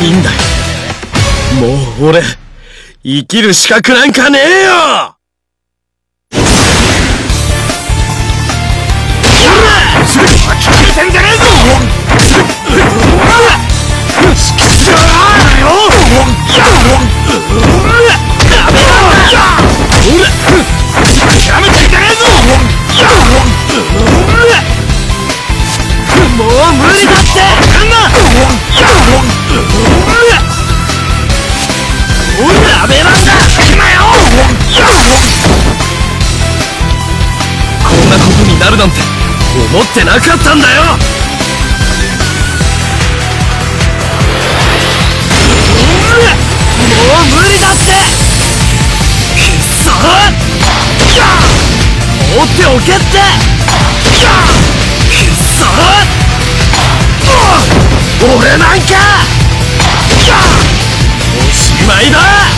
いいんだよ。もう俺生きる資格なんかねえよ！てんじゃねえぞ！ダメなんだ。よ。こんなことになるなんて思ってなかったんだよ。もう無理だって。くそ放っておしまいだ。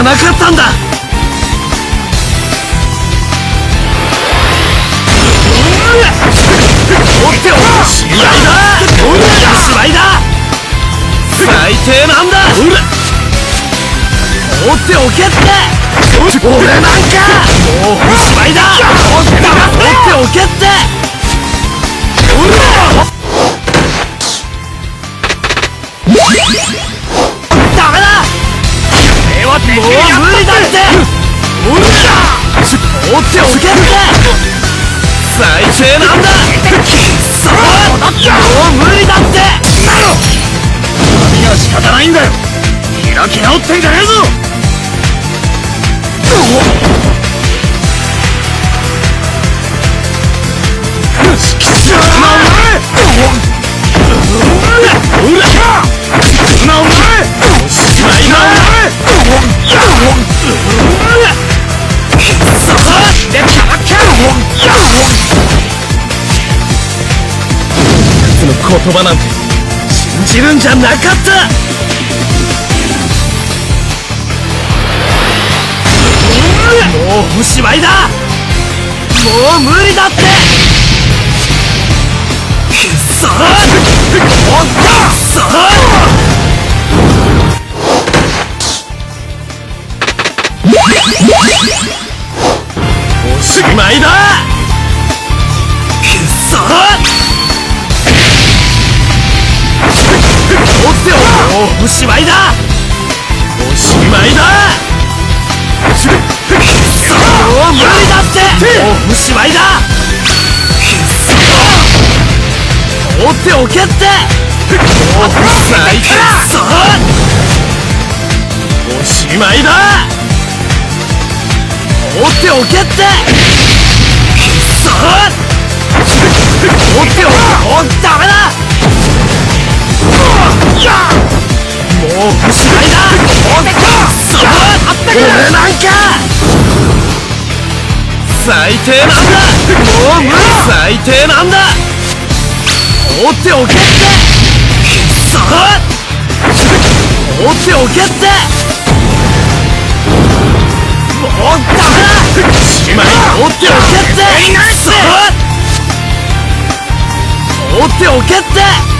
は仕方なかったんだ。放っておっおけって。俺なんか。もうおしまいだ放っておけって。ダメだもう無理だって放っておけって最低なんだくっそもう無理だって何が仕方ないんだよ開き直ってんじゃねえぞちくしょうなお前うらなお前葉なんて信じるんじゃなかった。もうおしまいだ。もう無理だって。くっそーく。っそーおしまいだおしまいだ。おしまいだ。そもう無理だって。もうおしまいだ。放っておけって。もう最低おしまいだ。放っておけってくっそなんか。最低なんだ。もう無理。最低なんだ。放っておけって。くっそ放っておけって。もうダメだ。しまい放っておけって。くそ放っておけって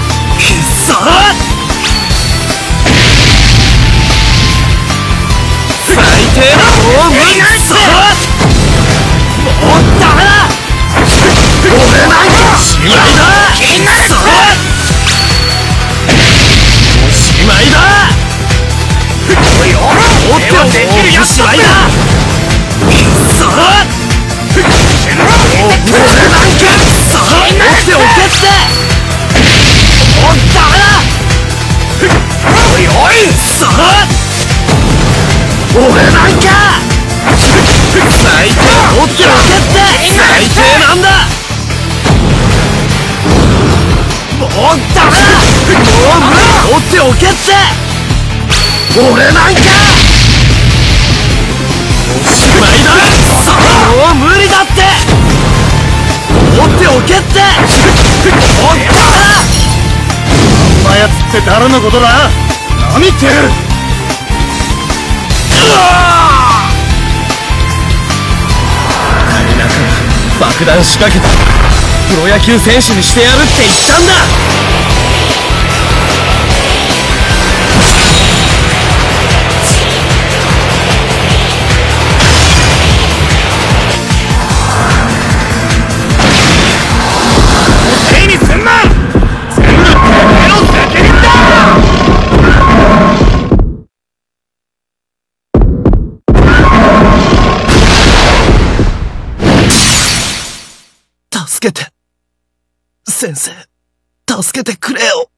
最低なんだもうダメだもう無理放っておけって！俺なんか！おしまいだ！もう無理だって！放っておけって！おったんなやつって誰のことだ？何言ってる？谷中爆弾仕掛けたプロ野球選手にしてやるって言ったんだ。手にすんだ。助けて先生助けてくれよ。